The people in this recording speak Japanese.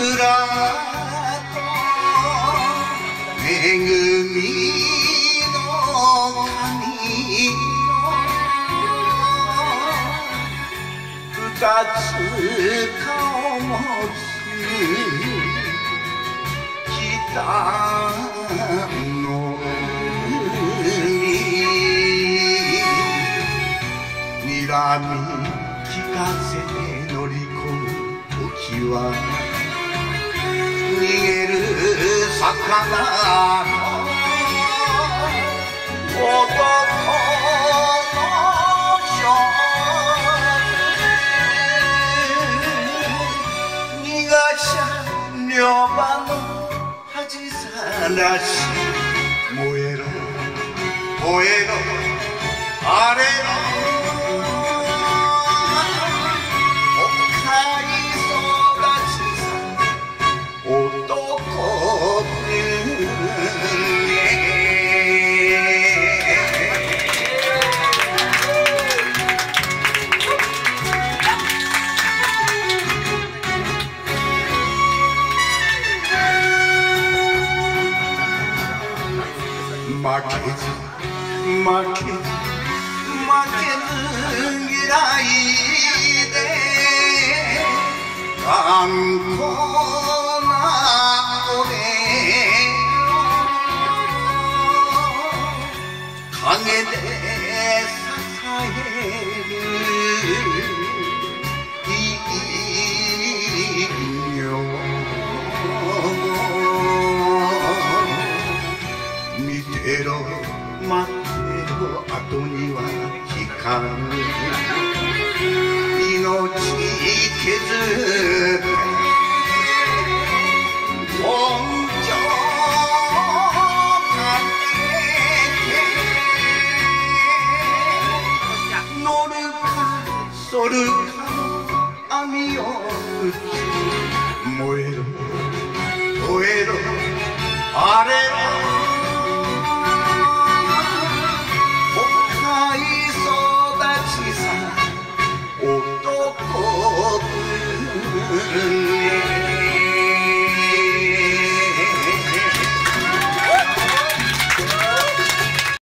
恵みの神二つ顔持つ北の海睨み聞かせて乗り込む時は 다시 모해로 보해로 아래로 막히지 막히지 막히는 길아이네 강포나 오네. 강에 대 사사에 雨の後には光る命削って本乗るかそるか網を打つ燃えろ燃えろあれ ürünleri